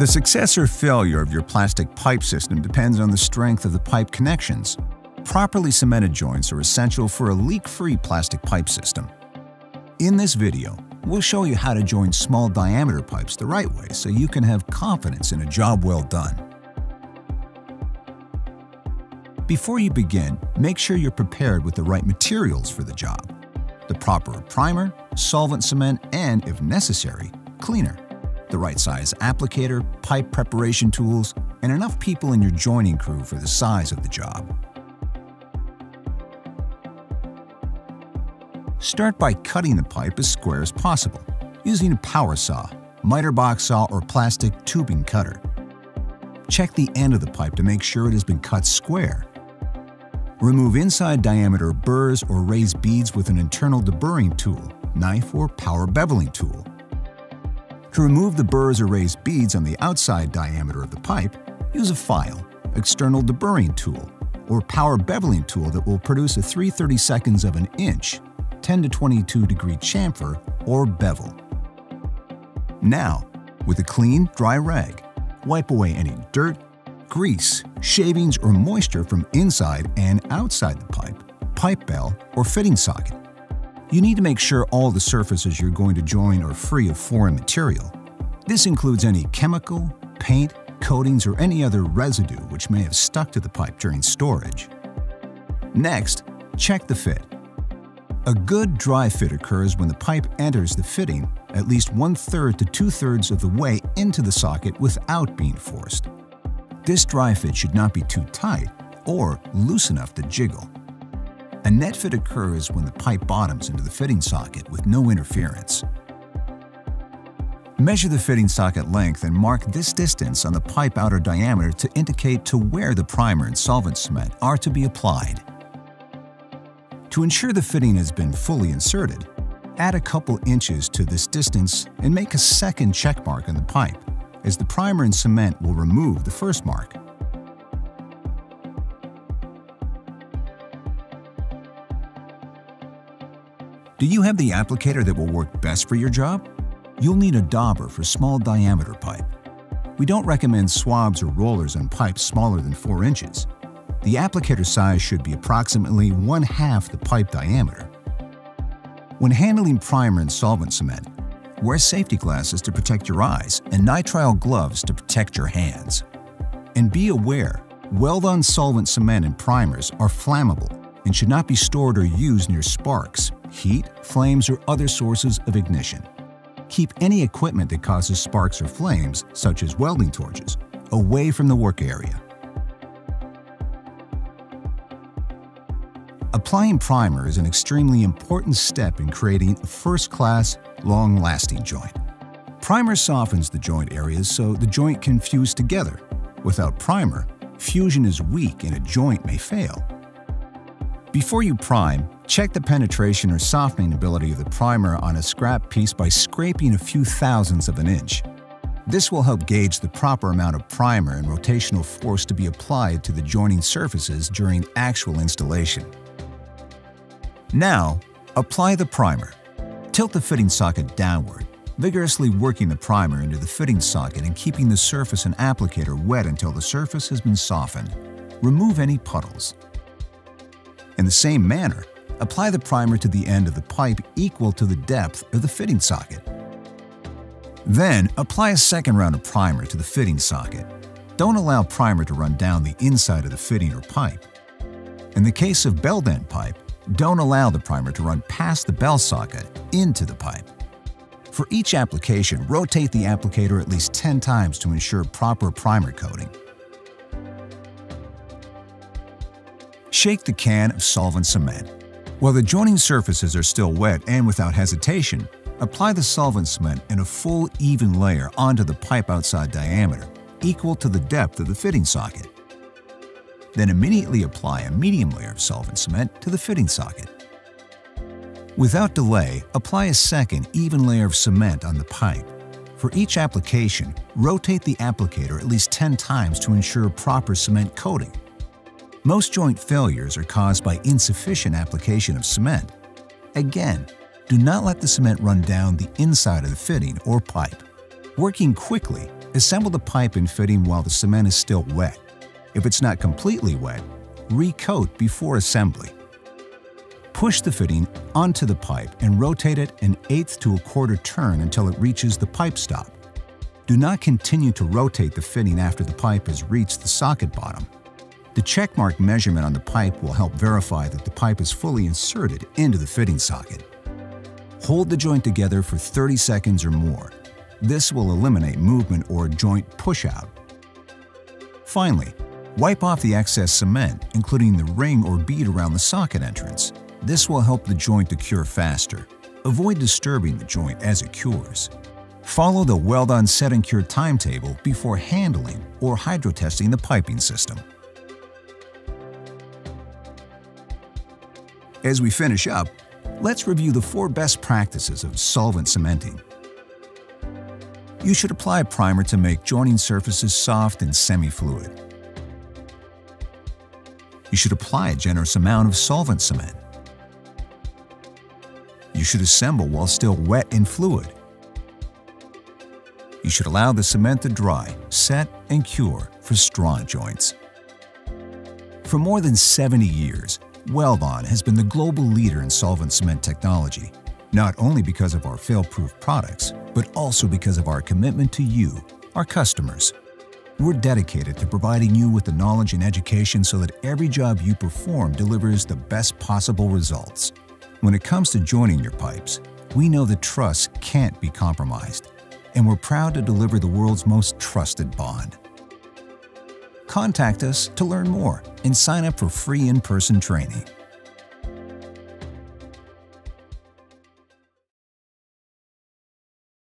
The success or failure of your plastic pipe system depends on the strength of the pipe connections. Properly cemented joints are essential for a leak-free plastic pipe system. In this video, we'll show you how to join small diameter pipes the right way so you can have confidence in a job well done. Before you begin, make sure you're prepared with the right materials for the job. The proper primer, solvent cement, and, if necessary, cleaner. The right size applicator, pipe preparation tools, and enough people in your joining crew for the size of the job. Start by cutting the pipe as square as possible, using a power saw, miter box saw, or plastic tubing cutter. Check the end of the pipe to make sure it has been cut square. Remove inside diameter burrs or raised beads with an internal deburring tool, knife, or power beveling tool. To remove the burrs or raised beads on the outside diameter of the pipe, use a file, external deburring tool, or power beveling tool that will produce a 3 32 of an inch 10 to 22 degree chamfer or bevel. Now, with a clean, dry rag, wipe away any dirt, grease, shavings, or moisture from inside and outside the pipe, pipe bell, or fitting socket. You need to make sure all the surfaces you're going to join are free of foreign material. This includes any chemical, paint, coatings, or any other residue which may have stuck to the pipe during storage. Next, check the fit. A good dry fit occurs when the pipe enters the fitting at least one-third to two-thirds of the way into the socket without being forced. This dry fit should not be too tight or loose enough to jiggle. A net fit occurs when the pipe bottoms into the fitting socket with no interference. Measure the fitting socket length and mark this distance on the pipe outer diameter to indicate to where the primer and solvent cement are to be applied. To ensure the fitting has been fully inserted, add a couple inches to this distance and make a second check mark on the pipe, as the primer and cement will remove the first mark. Do you have the applicator that will work best for your job? You'll need a dauber for small diameter pipe. We don't recommend swabs or rollers on pipes smaller than 4 inches, the applicator size should be approximately one half the pipe diameter. When handling primer and solvent cement, wear safety glasses to protect your eyes and nitrile gloves to protect your hands. And be aware, weld-on solvent cement and primers are flammable and should not be stored or used near sparks, heat, flames, or other sources of ignition. Keep any equipment that causes sparks or flames, such as welding torches, away from the work area. Applying primer is an extremely important step in creating a first-class, long-lasting joint. Primer softens the joint areas so the joint can fuse together. Without primer, fusion is weak and a joint may fail. Before you prime, check the penetration or softening ability of the primer on a scrap piece by scraping a few thousandths of an inch. This will help gauge the proper amount of primer and rotational force to be applied to the joining surfaces during actual installation. Now, apply the primer. Tilt the fitting socket downward, vigorously working the primer into the fitting socket and keeping the surface and applicator wet until the surface has been softened. Remove any puddles. In the same manner, apply the primer to the end of the pipe equal to the depth of the fitting socket. Then, apply a second round of primer to the fitting socket. Don't allow primer to run down the inside of the fitting or pipe. In the case of bell end pipe, don't allow the primer to run past the bell socket into the pipe. For each application, rotate the applicator at least 10 times to ensure proper primer coating. Shake the can of solvent cement. While the joining surfaces are still wet and without hesitation, apply the solvent cement in a full, even layer onto the pipe outside diameter, equal to the depth of the fitting socket. Then immediately apply a medium layer of solvent cement to the fitting socket. Without delay, apply a second even layer of cement on the pipe. For each application, rotate the applicator at least 10 times to ensure proper cement coating. Most joint failures are caused by insufficient application of cement. Again, do not let the cement run down the inside of the fitting or pipe. Working quickly, assemble the pipe and fitting while the cement is still wet. If it's not completely wet, recoat before assembly. Push the fitting onto the pipe and rotate it an eighth to a quarter turn until it reaches the pipe stop. Do not continue to rotate the fitting after the pipe has reached the socket bottom. The checkmark measurement on the pipe will help verify that the pipe is fully inserted into the fitting socket. Hold the joint together for 30 seconds or more. This will eliminate movement or joint push-out. Finally, wipe off the excess cement, including the ring or bead around the socket entrance. This will help the joint to cure faster. Avoid disturbing the joint as it cures. Follow the weld-on set and cure timetable before handling or hydro-testing the piping system. As we finish up, let's review the four best practices of solvent cementing. You should apply a primer to make joining surfaces soft and semi-fluid. You should apply a generous amount of solvent cement. You should assemble while still wet and fluid. You should allow the cement to dry, set, and cure for strong joints. For more than 70 years, Weld-On has been the global leader in solvent cement technology, not only because of our fail-proof products, but also because of our commitment to you, our customers. We're dedicated to providing you with the knowledge and education so that every job you perform delivers the best possible results. When it comes to joining your pipes, we know that trust can't be compromised, and we're proud to deliver the world's most trusted bond. Contact us to learn more and sign up for free in-person training.